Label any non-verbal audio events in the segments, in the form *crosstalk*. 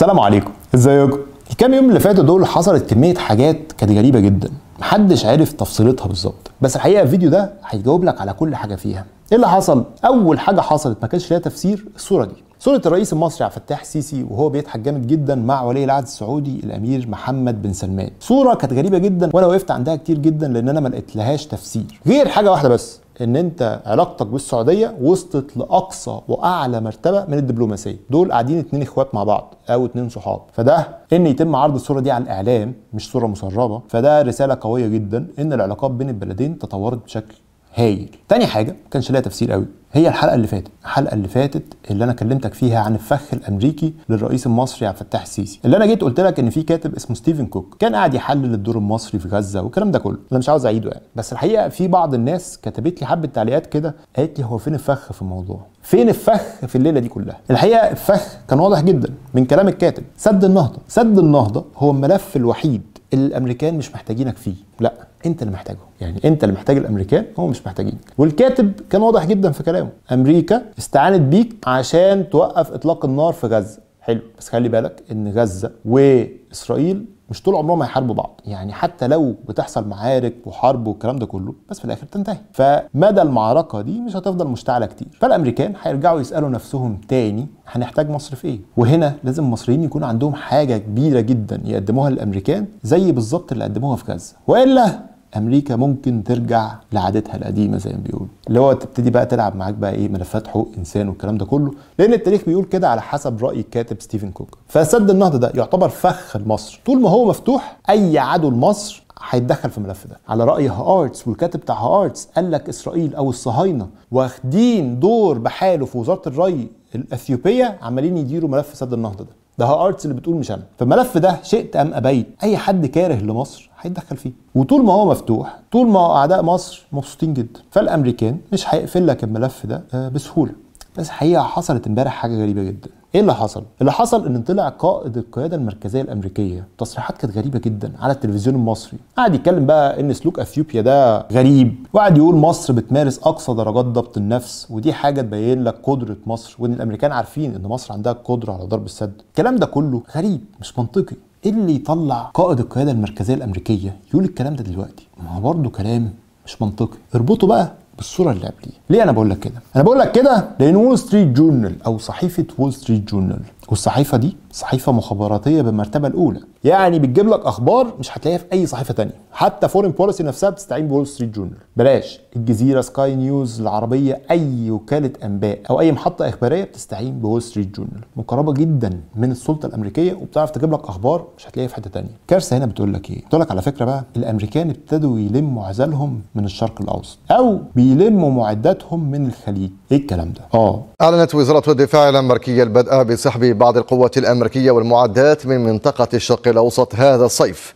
السلام عليكم. ازيكم؟ الكام يوم اللي فاتوا دول حصلت كمية حاجات كانت غريبة جدا. محدش عارف تفصيلتها بالظبط. بس الحقيقة الفيديو ده هيجاوب لك على كل حاجة فيها. إيه اللي حصل؟ أول حاجة حصلت ما كانش ليها تفسير الصورة دي. صورة الرئيس المصري عبد الفتاح السيسي وهو بيضحك جامد جدا مع ولي العهد السعودي الأمير محمد بن سلمان. صورة كانت غريبة جدا وأنا وقفت عندها كتير جدا لأن أنا ما لقيتلهاش تفسير، غير حاجة واحدة بس. إن أنت علاقتك بالسعودية وصلت لأقصى وأعلى مرتبة من الدبلوماسية. دول قاعدين اتنين إخوات مع بعض أو اتنين صحاب. فده إن يتم عرض الصورة دي على الإعلام مش صورة مسربه فده رسالة قوية جدا إن العلاقات بين البلدين تطورت بشكل هايل. تاني حاجة ما كانش لها تفسير قوي. هي الحلقة اللي فاتت. الحلقة اللي فاتت اللي أنا كلمتك فيها عن الفخ الأمريكي للرئيس المصري عبد الفتاح السيسي. اللي أنا جيت قلت لك إن في كاتب اسمه ستيفن كوك كان قاعد يحلل الدور المصري في غزة والكلام ده كله. أنا مش عاوز أعيده يعني. بس الحقيقة في بعض الناس كتبت لي حبة تعليقات كده. قالت لي هو فين الفخ في الموضوع؟ فين الفخ في الليلة دي كلها؟ الحقيقة الفخ كان واضح جدا من كلام الكاتب. سد النهضة. سد النهضة هو الملف الوحيد الأمريكان مش محتاجينك فيه. لا أنت اللي محتاجهم. يعني أنت اللي محتاج الأمريكان هم مش محتاجينك. والكاتب كان واضح جدا في كلامه. أمريكا استعانت بيك عشان توقف إطلاق النار في غزة. حلو. بس خلي بالك إن غزة وإسرائيل مش طول عمرهم هيحاربوا بعض. يعني حتى لو بتحصل معارك وحرب والكلام ده كله بس في الآخر تنتهي. فمدى المعركة دي مش هتفضل مشتعلة كتير. فالأمريكان هيرجعوا يسألوا نفسهم تاني هنحتاج مصر في إيه؟ وهنا لازم المصريين يكون عندهم حاجة كبيرة جدا يقدموها للأمريكان زي بالظبط اللي قدموها في غزة. وإلا أمريكا ممكن ترجع لعادتها القديمة زي ما بيقولوا. اللي هو تبتدي بقى تلعب معاك بقى إيه ملفات حقوق إنسان والكلام ده كله. لأن التاريخ بيقول كده على حسب رأي الكاتب ستيفن كوك. فسد النهضة ده يعتبر فخ لمصر. طول ما هو مفتوح أي عدو لمصر هيتدخل في الملف ده. على رأي هارتس والكاتب بتاع هارتس قال لك إسرائيل أو الصهاينة واخدين دور بحاله في وزارة الري الإثيوبية عمالين يديروا ملف سد النهضة ده. ده هارتس اللي بتقول مش أنا. فالملف ده شئت أم أبيت. أي حد كاره لمصر هيتدخل فيه. وطول ما هو مفتوح طول ما أعداء مصر مبسوطين جدا. فالأمريكان مش هيقفل لك الملف ده بسهولة. بس الحقيقة حصلت امبارح حاجة غريبة جدا. إيه اللي حصل؟ اللي حصل إن طلع قائد القيادة المركزية الأمريكية. تصريحات كانت غريبة جدا على التلفزيون المصري. قعد يتكلم بقى إن سلوك إثيوبيا ده غريب. وقعد يقول مصر بتمارس أقصى درجات ضبط النفس ودي حاجة تبين لك قدرة مصر وإن الأمريكان عارفين إن مصر عندها القدره على ضرب السد. الكلام ده كله غريب مش منطقي. إيه اللي يطلع قائد القيادة المركزية الأمريكية يقول الكلام ده دلوقتي؟ ما هو برضه كلام مش منطقي. اربطه بقى بالصورة اللي قبليه ليه أنا بقول لك كده؟ أنا بقول لك كده لأن وول ستريت جورنال أو صحيفة وول ستريت جورنال والصحيفة دي صحيفة مخابراتية بالمرتبه الأولى. يعني بتجيب لك أخبار مش هتلاقيها في أي صحيفة تانية. حتى فورين بوليسي نفسها بتستعين بول ستريت جورنال. بلاش. الجزيرة سكاي نيوز العربية أي وكالة أنباء أو أي محطة إخبارية بتستعين بول ستريت جورنال. مقربة جدا من السلطة الأمريكية وبتعرف تجيب لك أخبار مش هتلاقيها في حتة تانية. كارثة هنا بتقول لك إيه؟ بتقول لك على فكرة بقى الأمريكان ابتدوا يلموا عزلهم من الشرق الأوسط أو بيلموا معداتهم من الخليج. إيه الكلام ده؟ آه. أعلنت وزارة الدفاع الامريكيه البدء بسحب بعض القوات الأمريكية والمعدات من منطقة الشرق الأوسط هذا الصيف.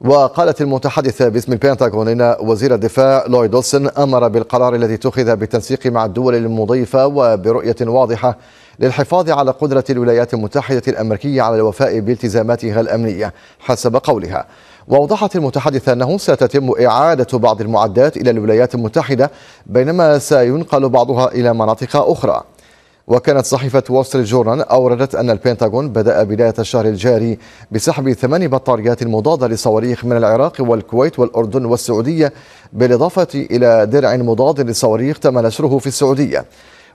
وقالت المتحدثة باسم البنتاغون إن وزير الدفاع لويد أوستن أمر بالقرار الذي اتخذ بالتنسيق مع الدول المضيفة وبرؤية واضحة للحفاظ على قدرة الولايات المتحدة الأمريكية على الوفاء بالتزاماتها الأمنية حسب قولها. وأوضحت المتحدثة أنه ستتم إعادة بعض المعدات إلى الولايات المتحدة بينما سينقل بعضها إلى مناطق أخرى. وكانت صحيفة وول ستريت جورنال أوردت أن البنتاغون بدأ بداية الشهر الجاري بسحب ثمان بطاريات مضادة لصواريخ من العراق والكويت والأردن والسعودية بالإضافة إلى درع مضاد للصواريخ تم نشره في السعودية.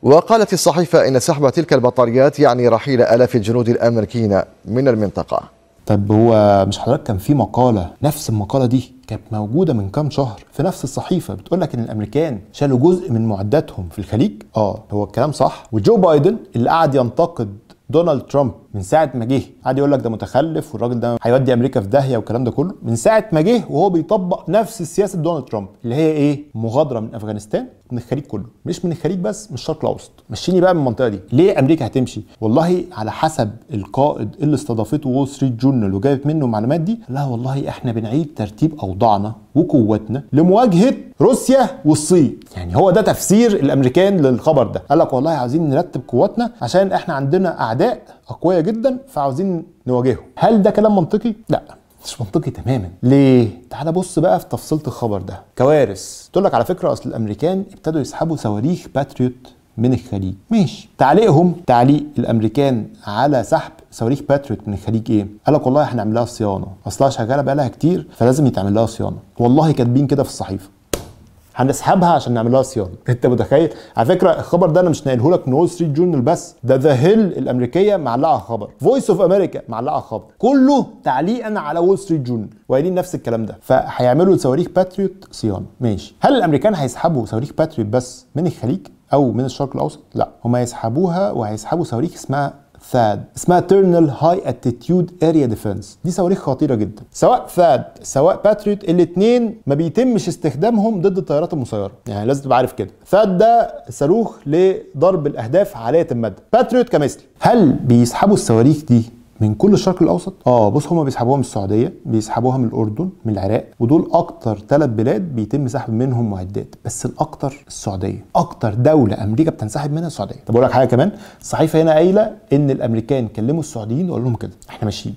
وقالت الصحيفة إن سحب تلك البطاريات يعني رحيل آلاف الجنود الأمريكيين من المنطقة. طب هو مش حضرتك كان في مقالة نفس المقالة دي كانت موجودة من كام شهر في نفس الصحيفة. بتقول لك إن الأمريكان شالوا جزء من معداتهم في الخليج. آه هو الكلام صح. وجو بايدن اللي قعد ينتقد دونالد ترامب من ساعة ما جه. قعد يقول لك ده متخلف والراجل ده هيودي أمريكا في داهية والكلام ده كله. من ساعة ما جه وهو بيطبق نفس سياسة دونالد ترامب اللي هي إيه؟ مغادرة من أفغانستان من الخليج كله. مش من الخليج بس من الشرق الأوسط. ماشيين بقى من المنطقة دي. ليه أمريكا هتمشي؟ والله على حسب القائد اللي استضافته وول ستريت جورنال وجابت منه المعلومات دي. لا والله إحنا بنعيد ترتيب أوضاعنا وقوتنا لمواجهة روسيا والصين. يعني هو ده تفسير الأمريكان للخبر ده. قال لك والله عاوزين نرتب قوتنا عشان إحنا عندنا أعداء أقوياء جدا فعاوزين نواجههم هل ده كلام منطقي؟ لا مش منطقي تماما. ليه؟ تعال بص بقى في تفصيلة الخبر ده. كوارث. تقول لك على فكرة أصل الأمريكان ابتدوا يسحبوا صواريخ باتريوت من الخليج. ماشي. تعليقهم تعليق الأمريكان على سحب صواريخ باتريوت من الخليج إيه؟ قال لك والله هنعمل لها صيانة. أصلها شغالة بقالها كتير فلازم يتعمل لها صيانة. والله كاتبين كده في الصحيفة. هنسحبها عشان نعمل لها صيانة. انت متخيل؟ على فكرة الخبر ده أنا مش ناقله لك من وول ستريت جورنال بس ده The Hill الأمريكية معلقة خبر Voice of America معلقة خبر كله تعليقا على وول ستريت جورنال وقايلين نفس الكلام ده. فهيعملوا صواريخ باتريوت صيانة. ماشي. هل الأمريكان هيسحبوا صواريخ باتريوت بس من الخليج أو من الشرق الأوسط؟ لا. هم هيسحبوها وهيسحبوا صواريخ اسمها ثاد اسمها Terminal High Altitude Area Defense دي صواريخ خطيرة جدا. سواء ثاد سواء باتريوت الاثنين ما بيتمش استخدامهم ضد الطيارات المسيرة. يعني لازم تبقى عارف كده. ثاد ده صاروخ لضرب الأهداف عاليه المدى باتريوت كمثل. هل بيسحبوا الصواريخ دي من كل الشرق الأوسط؟ آه بص هما بيسحبوها من السعودية بيسحبوها من الأردن من العراق ودول أكتر ثلاث بلاد بيتم سحب منهم معدات بس الأكتر السعودية. أكتر دولة أمريكا بتنسحب منها السعودية. طب أقول لك حاجة كمان الصحيفه هنا قايلة إن الأمريكان كلموا السعوديين وقالوا لهم كده إحنا ماشيين.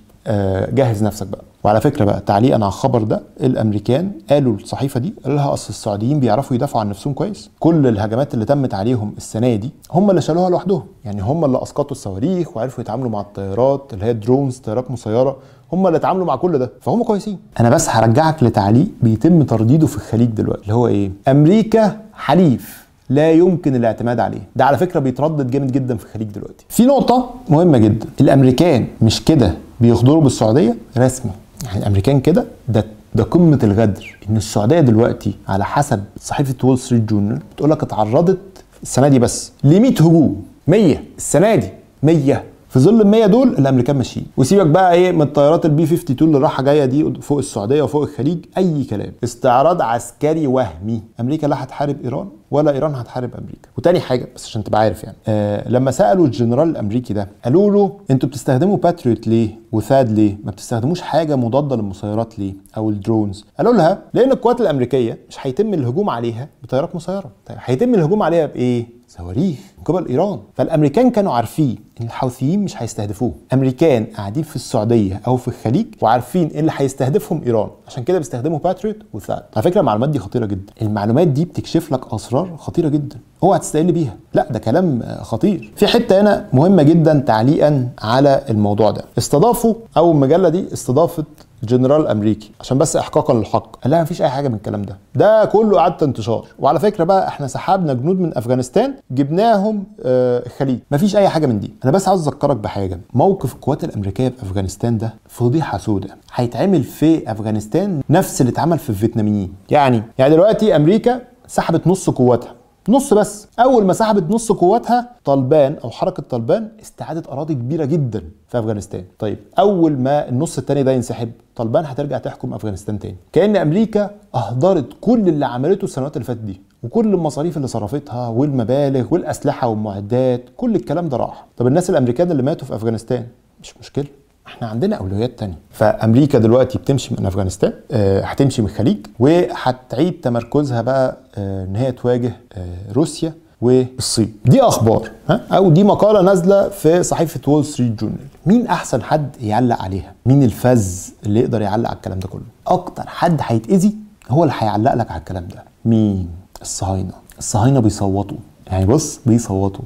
جهز نفسك بقى. وعلى فكرة بقى تعليقا على الخبر ده الأمريكان قالوا الصحيفة دي قالوا لها أصل السعوديين بيعرفوا يدافعوا عن نفسهم كويس. كل الهجمات اللي تمت عليهم السنة دي هم اللي شالوها لوحدهم. يعني هم اللي أسقطوا الصواريخ وعرفوا يتعاملوا مع الطيارات اللي هي درونز طيارات مسيرة. هم اللي اتعاملوا مع كل ده. فهم كويسين. أنا بس هرجعك لتعليق بيتم ترديده في الخليج دلوقتي اللي هو إيه؟ أمريكا حليف لا يمكن الاعتماد عليه. ده على فكرة بيتردد جامد جدا في الخليج دلوقتي. في نقطة مهمة جدا. الأمريكان مش كده. بيغدروا بالسعودية رسمي. يعني الأمريكان كده ده ده قمة الغدر. إن السعودية دلوقتي على حسب صحيفة وول ستريت جورنال بتقول لك اتعرضت السنة دي بس ل 100 هجوم. 100 السنة دي 100 في ظل ال 100 دول الأمريكان ماشيين. وسيبك بقى إيه من الطيارات ال B 52 اللي رايحه جاية دي فوق السعودية وفوق الخليج أي كلام. استعراض عسكري وهمي. أمريكا لا هتحارب إيران. ولا إيران هتحارب أمريكا. وتاني حاجة بس عشان تبقى عارف يعني آه لما سألوا الجنرال الأمريكي ده قالوا له أنتوا بتستخدموا باتريوت ليه؟ وثاد ليه؟ ما بتستخدموش حاجة مضادة للمسيرات ليه؟ أو ال drones قالوا لها لأن القوات الأمريكية مش هيتم الهجوم عليها بطيارات مسيرة. طيب هيتم الهجوم عليها بإيه؟ صواريخ من قبل إيران. فالأمريكان كانوا عارفين إن الحوثيين مش هيستهدفوه أمريكان قاعدين في السعودية أو في الخليج وعارفين ان اللي هيستهدفهم إيران. عشان كده بيستخدموا باتريوت وثاد على فكرة المعلومات دي خطيرة جدا. المعلومات دي بتكشف لك أسرار خطيرة جدا. اوعى تستقل بيها. لا ده كلام خطير. في حتة هنا مهمة جدا تعليقا على الموضوع ده. استضافوا أو المجلة دي استضافت جنرال أمريكي. عشان بس احقاقا للحق. قال لها مفيش أي حاجة من الكلام ده. ده كله اعاده انتشار. وعلى فكرة بقى إحنا سحبنا جنود من أفغانستان جبناهم آه الخليج مفيش أي حاجة من دي. أنا بس عاوز أذكرك بحاجة. موقف القوات الأمريكية في أفغانستان ده فضيحة سوداء هيتعمل في أفغانستان نفس اللي اتعمل في الفيتناميين يعني يعني دلوقتي أمريكا سحبت نص قوتها. نص بس. أول ما سحبت نص قواتها طالبان أو حركة طالبان استعادت أراضي كبيرة جدا في أفغانستان. طيب أول ما النص الثاني ده ينسحب طالبان هترجع تحكم أفغانستان تاني. كأن أمريكا أهدرت كل اللي عملته السنوات اللي فاتت دي وكل المصاريف اللي صرفتها والمبالغ والأسلحة والمعدات كل الكلام ده راح. طب الناس الأمريكان اللي ماتوا في أفغانستان مش مشكلة. إحنا عندنا أولويات تانية. فأمريكا دلوقتي بتمشي من أفغانستان آه هتمشي من الخليج وهتعيد تمركزها بقى آه إن هي تواجه آه روسيا والصين. دي أخبار ها؟ أو دي مقالة نازلة في صحيفة وول ستريت جورنال مين أحسن حد يعلق عليها؟ مين الفذ اللي يقدر يعلق على الكلام ده كله؟ أكتر حد هيتأذي هو اللي هيعلق لك على الكلام ده. مين؟ الصهاينة. الصهاينة بيصوتوا. يعني بص بيصوتوا.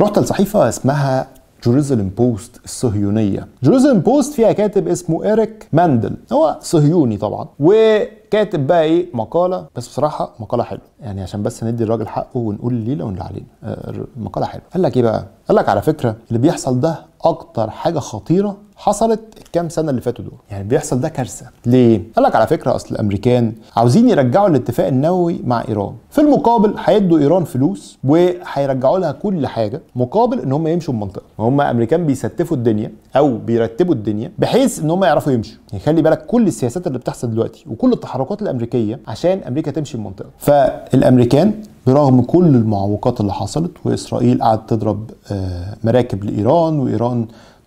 رحت لصحيفة اسمها جيروزالم بوست الصهيونيه جيروزالم بوست فيها كاتب اسمه إيريك ماندل. هو صهيوني طبعا. وكاتب بقى إيه؟ مقالة. بس بصراحة مقالة حلوة. يعني عشان بس ندي الراجل حقه ونقول الليلة واللي علينا آه مقالة حلوة. قال لك إيه بقى؟ قال لك على فكرة اللي بيحصل ده أكتر حاجة خطيرة حصلت الكام سنة اللي فاتوا دول؟ يعني بيحصل ده كارثة. ليه؟ قال لك على فكرة أصل الأمريكان عاوزين يرجعوا الاتفاق النووي مع إيران. في المقابل هيدوا إيران فلوس وهيرجعوا لها كل حاجة مقابل إن هم يمشوا المنطقة هم أمريكان بيستفوا الدنيا أو بيرتبوا الدنيا بحيث إن هم يعرفوا يمشوا. يعني خلي بالك كل السياسات اللي بتحصل دلوقتي وكل التحركات الأمريكية عشان أمريكا تمشي المنطقة فالأمريكان برغم كل المعوقات اللي حصلت وإسرائيل قعدت تضرب مراكب لإيران وإيران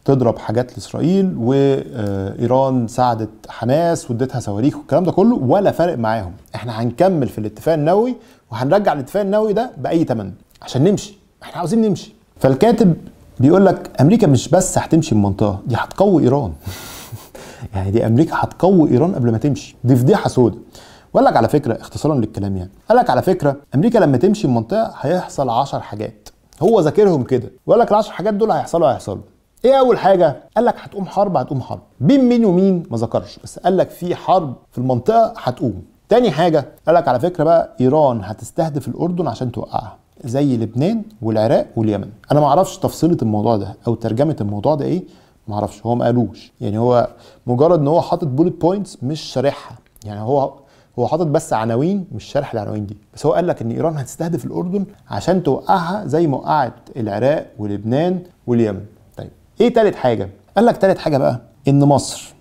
تضرب حاجات لإسرائيل وإيران ساعدت حماس وادتها صواريخ والكلام ده كله ولا فارق معاهم. إحنا هنكمل في الاتفاق النووي وهنرجع الاتفاق النووي ده بأي ثمن عشان نمشي. إحنا عاوزين نمشي. فالكاتب بيقول لك أمريكا مش بس هتمشي المنطقة دي هتقوي إيران. *laughs* يعني دي أمريكا هتقوي إيران قبل ما تمشي. دي فضيحة سودة. وقال لك على فكرة اختصارا للكلام يعني قال لك على فكرة أمريكا لما تمشي المنطقة هيحصل 10 حاجات. هو ذاكرهم كده. وقال لك العشر حاجات دول هيحصلوا هيحصلوا. إيه اول حاجة؟ قال لك هتقوم حرب هتقوم حرب. بين مين ومين؟ ما ذكرش بس قال لك في حرب في المنطقة هتقوم. تاني حاجة قال لك على فكرة بقى إيران هتستهدف الأردن عشان توقعها زي لبنان والعراق واليمن. أنا ما أعرفش تفصيلة الموضوع ده أو ترجمة الموضوع ده إيه ما أعرفش هو ما قالوش. يعني هو مجرد إن هو حاطط bullet points مش شارحها. يعني هو هو حاطط بس عناوين مش شارح العناوين دي. بس هو قال لك إن إيران هتستهدف الأردن عشان توقعها زي ما وقعت العراق ولبنان واليمن. إيه تالت حاجة؟ قال لك تالت حاجة بقى إن مصر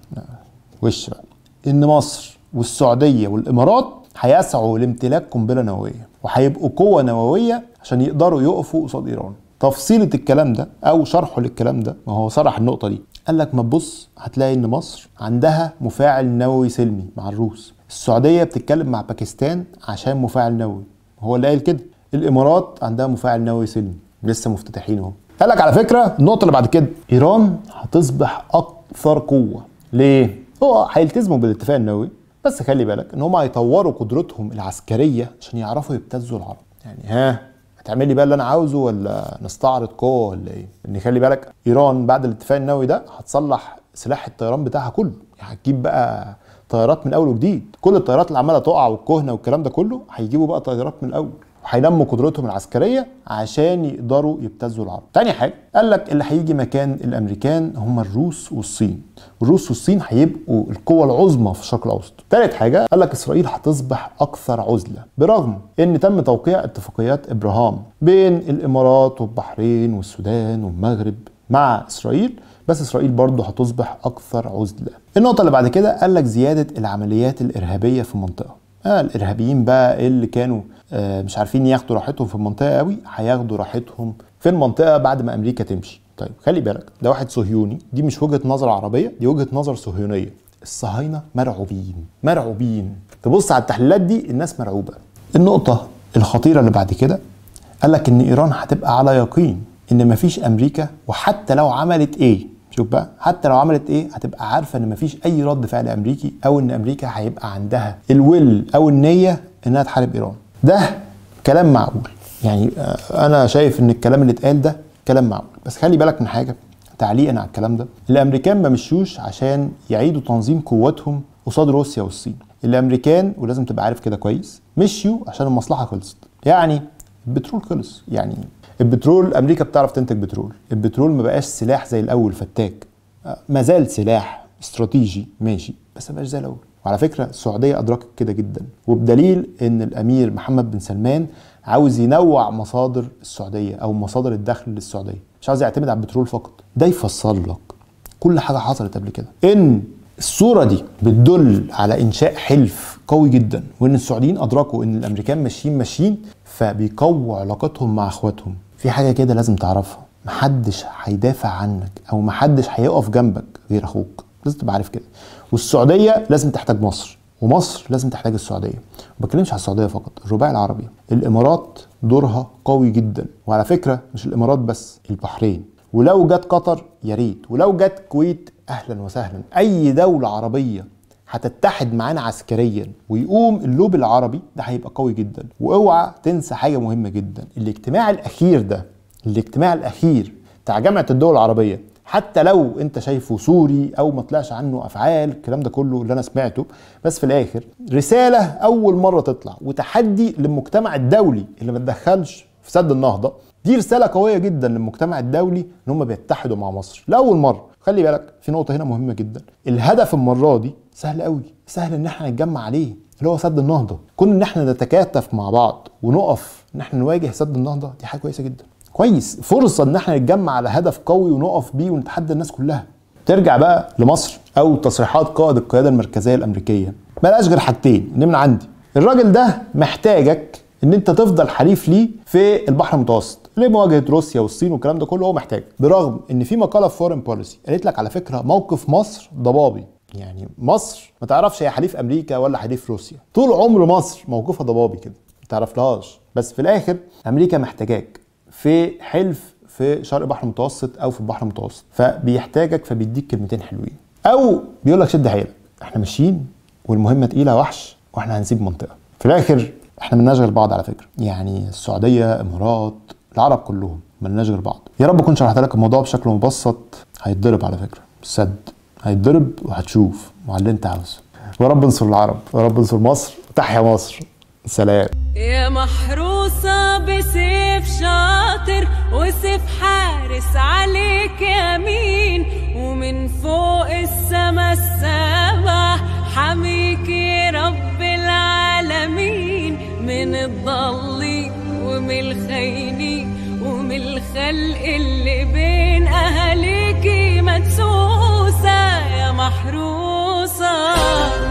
وش بقى؟ إن مصر والسعودية والإمارات هيسعوا لامتلاك قنبله نووية وهيبقوا قوة نووية عشان يقدروا يقفوا قصاد إيران. تفصيلة الكلام ده أو شرحه للكلام ده ما هو شرح النقطة دي. قال لك ما تبص هتلاقي إن مصر عندها مفاعل نووي سلمي مع الروس. السعودية بتتكلم مع باكستان عشان مفاعل نووي هو اللي قايل كده. الإمارات عندها مفاعل نووي سلمي لسه مفتتحينه اهو قال لك على فكرة النقطة اللي بعد كده إيران هتصبح أكثر قوة. ليه؟ هو هيلتزموا بالاتفاق النووي بس خلي بالك إن هم هيطوروا قدرتهم العسكرية عشان يعرفوا يبتزوا العرب. يعني ها هتعمل لي بقى اللي أنا عاوزه ولا نستعرض قوة ولا إيه؟ إن خلي بالك إيران بعد الاتفاق النووي ده هتصلح سلاح الطيران بتاعها كله. يعني هتجيب بقى طيارات من أول وجديد. كل الطيارات اللي عمالة تقع والكهنة والكلام ده كله هيجيبوا بقى طيارات من الأول. وهينموا قدرتهم العسكرية عشان يقدروا يبتزوا العرب. تاني حاجة قال لك اللي هيجي مكان الأمريكان هم الروس والصين. الروس والصين هيبقوا القوة العظمى في الشرق الأوسط. تالت حاجة قال لك إسرائيل هتصبح أكثر عزلة برغم إن تم توقيع اتفاقيات إبراهام بين الإمارات والبحرين والسودان والمغرب مع إسرائيل بس إسرائيل برضه هتصبح أكثر عزلة. النقطة اللي بعد كده قال لك زيادة العمليات الإرهابية في المنطقة. آه الإرهابيين بقى اللي كانوا مش عارفين ياخدوا راحتهم في المنطقة قوي هياخدوا راحتهم في المنطقة بعد ما أمريكا تمشي. طيب خلي بالك ده واحد صهيوني دي مش وجهة نظر عربية دي وجهة نظر صهيونية. الصهاينة مرعوبين مرعوبين. تبص على التحليلات دي الناس مرعوبة. النقطة الخطيرة اللي بعد كده قال لك إن إيران هتبقى على يقين إن مفيش أمريكا وحتى لو عملت إيه شوف بقى حتى لو عملت إيه هتبقى عارفة إن مفيش أي رد فعل أمريكي أو إن أمريكا هيبقى عندها الويل أو النية إنها تحارب إيران. ده كلام معقول. يعني أنا شايف إن الكلام اللي اتقال ده كلام معقول. بس خلي بالك من حاجة تعليقا على الكلام ده. الأمريكان ما مشيوش عشان يعيدوا تنظيم قوتهم قصاد روسيا والصين. الأمريكان ولازم تبقى عارف كده كويس مشيوا عشان المصلحة خلصت. يعني البترول خلص. يعني البترول أمريكا بتعرف تنتج بترول. البترول ما بقاش سلاح زي الأول فتاك. ما زال سلاح استراتيجي ماشي بس ما بقاش زي الأول. وعلى فكرة السعودية أدركت كده جدا وبدليل إن الأمير محمد بن سلمان عاوز ينوع مصادر السعودية أو مصادر الدخل للسعودية مش عاوز يعتمد على البترول فقط. ده يفسر لك كل حاجة حصلت قبل كده إن الصورة دي بتدل على إنشاء حلف قوي جدا وإن السعوديين أدركوا إن الأمريكان ماشيين ماشيين فبيقووا علاقتهم مع أخواتهم. في حاجة كده لازم تعرفها محدش هيدافع عنك أو محدش هيقف جنبك غير أخوك. لازم تبقى عارف كده. والسعودية لازم تحتاج مصر ومصر لازم تحتاج السعودية. ما بتكلمش على السعودية فقط الرباعي العربي. الإمارات دورها قوي جدا وعلى فكرة مش الإمارات بس البحرين. ولو جت قطر يا ريت ولو جت الكويت أهلا وسهلا. أي دولة عربية هتتحد معانا عسكريا ويقوم اللوب العربي ده هيبقى قوي جدا. وأوعى تنسى حاجة مهمة جدا الاجتماع الأخير ده الاجتماع الأخير بتاع جامعة الدول العربية حتى لو انت شايفه سوري أو ما طلعش عنه افعال الكلام ده كله اللي أنا سمعته. بس في الآخر رسالة أول مرة تطلع وتحدي للمجتمع الدولي اللي ما تدخلش في سد النهضة. دي رسالة قوية جدا للمجتمع الدولي إن هم بيتحدوا مع مصر. لأول مرة خلي بالك في نقطة هنا مهمة جدا. الهدف المرة دي سهل قوي سهل إن إحنا نتجمع عليه اللي هو سد النهضة. كون إن إحنا نتكاتف مع بعض ونقف إن إحنا نواجه سد النهضة دي حاجة كويسة جدا. كويس. فرصة إن إحنا نتجمع على هدف قوي ونقف بيه ونتحدى الناس كلها. ترجع بقى لمصر أو تصريحات قائد القيادة المركزية الأمريكية. ملهاش غير حاجتين من عندي. الراجل ده محتاجك إن أنت تفضل حليف ليه في البحر المتوسط. لمواجهه روسيا والصين والكلام ده كله هو محتاج؟ برغم إن في مقالة في فورين بوليسي قالت لك على فكرة موقف مصر ضبابي. يعني مصر ما تعرفش هي حليف أمريكا ولا حليف روسيا. طول عمر مصر موقفها ضبابي كده ما تعرفلهاش. بس في الآخر أمريكا محتاجاك. في حلف في شرق البحر المتوسط أو في البحر المتوسط. فبيحتاجك فبيديك كلمتين حلوين. أو بيقول لك شد حيلك. إحنا ماشيين والمهمة تقيلة وحش وإحنا هنسيب منطقة. في الآخر إحنا مالناش غير بعض على فكرة. يعني السعودية امارات العرب كلهم ملناش غير بعض. يا رب اكون شرحت لك الموضوع بشكل مبسط. هيتضرب على فكرة. سد. هيتضرب وهتشوف. وعلى اللي انت عاوزه ويا رب انصر العرب. ويا رب انصر مصر. تحيا مصر. سلام. يا محروسة بسيف شاطر وسيف حارس عليك يمين ومن فوق السما السما حميك يا رب العالمين من الضل ومن الخيني ومن الخلق اللي بين أهليكي مدسوسة يا محروسة.